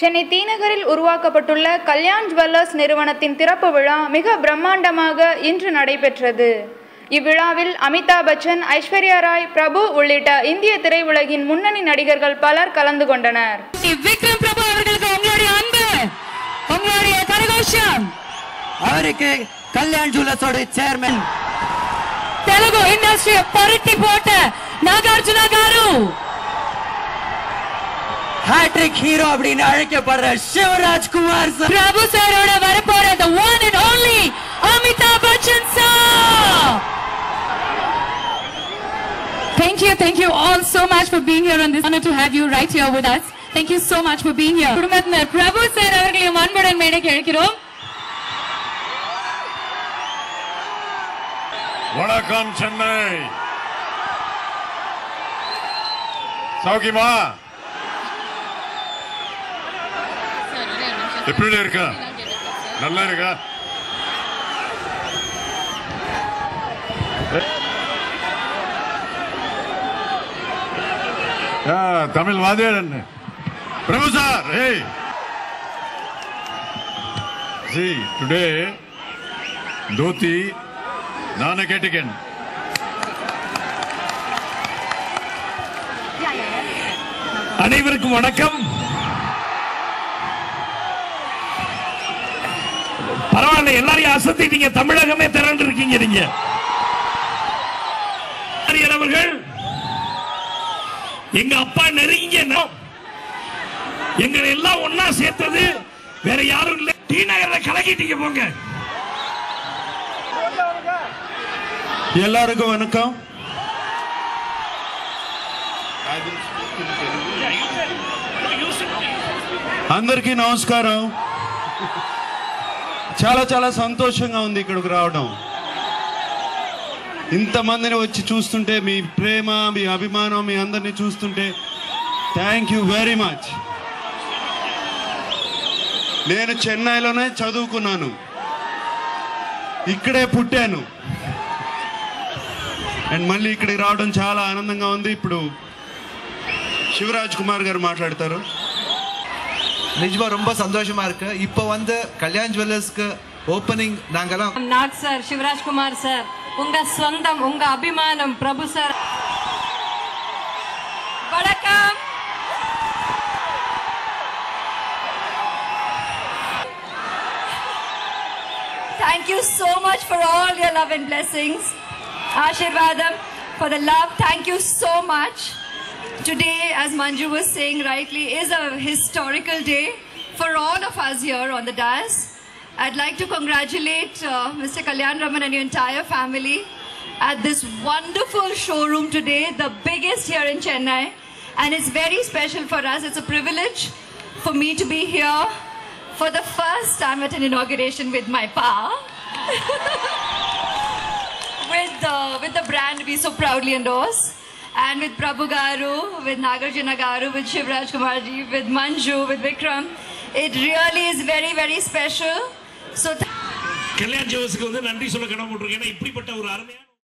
சென்னை தீநகரில் உருவாக்கப்பட்டுள்ள கல்யாண் ஜுவல்லர்ஸ் நிறுவனத்தின் திறப்பு விழா மிக பிரம்மாண்டமாக இன்று நடைபெற்றது. இவ்விழாவில் அமிதாப் பச்சன் ஐஸ்வர்யா ராய் பிரபு உள்ளிட்ட இந்திய திரையுலகின் முன்னணி நடிகர்கள் பலர் கலந்து கொண்டனர். விக்ரம் பிரபு அவர்களுக்கு உங்களுடைய அன்பு உங்களுடைய கரகோஷம். அவருக்கு கல்யாண் ஜுவல்லர்ஸோட சேர்மன். தெலுங்கு இண்டஸ்ட்ரியை பருத்தி போட்ட நாகார்ஜுனா காரு. ஹேட்ரிக் ஹீரோ அப்படின்னு அழைக்கப்படுற சிவராஜ் குமார் சார் பிரபு சாரோட வரப்போற the one and only Amitabh Bachchan sir Thank you, thank you all so much for being here and this honor to have you right here with us. Thank you so much for being here. குடும்பத்தினர் பிரபு sir அவர்களையும் அன்புடன் மேடைக்கு அழைக்கிறோம் வணக்கம் சென்னை சௌக்கியமா எப்படி இருக்கா? நல்லா இருக்கா? தமிழ் வாதியார் பிரபு சார் ஏய். See, today, தோத்தி நானே கேட்டுக்கேன். அனைவருக்கும் வணக்கம். பரவாயில்ல எல்லாரையும் அசத்திட்டீங்க தமிழகமே திரண்டு இருக்கீங்க நீங்க ஆரியர் அவர்கள் எங்க அப்பா நெருங்கிய நம். எங்களை எல்லாம் ஒன்னா சேர்த்தது வேற யாரும் இல்ல டி நகர்ல கலக்கிட்டீங்க போங்க எல்லாருக்கும் வணக்கம் అందరికీ నమస్కారం చాలా చాలా సంతోషంగా ఉంది ఇక్కడికి రావడం. ఇంతమందిని వచ్చి చూస్తుంటే మీ ప్రేమ మీ అభిమానం మీ అందరినీ చూస్తుంటే థ్యాంక్ యూ వెరీ మచ్ నేను చెన్నైలోనే చదువుకున్నాను. ఇక్కడే పుట్టాను. అండ్ మళ్ళీ ఇక్కడికి రావడం చాలా ఆనందంగా ఉంది. ఇప్పుడు శివరాజ్ కుమార్ గారు మాట్లాడతారు. நிஜமா ரொம்ப சந்தோஷமா இருக்கு இப்போ வந்து கல்யாண் ஜுவல்லர்ஸ்க்கு ஓப்பனிங் நாங்கெல்லாம் நாட் சார் சிவராஜ் குமார் சார் உங்க சொந்தம் உங்க அபிமானம் பிரபு சார் வணக்கம் Thank you so much for all your love and blessings. Ashirvadam for the love. Thank you so much. Today, as Manju was saying rightly, is a historical day for all of us here on the dais. I'd like to congratulate uh, Mr. Kalyan Raman and your entire family at this wonderful showroom today, the biggest here in Chennai. And it's very special for us. It's a privilege for me to be here for the first time at an inauguration with my pa. with, the, with the brand we so proudly endorse And with Prabhu Garu, with Nagarjuna Garu, with Shivraj Kumarji, with Manju, with Vikram. It really is very, very special. So th- Kalyan ஜோஸுக்கு வந்து நன்றி சொல்ல கடமைப்பட்டிருக்கேன் ஏன்னா இப்படிப்பட்ட ஒரு அருமையான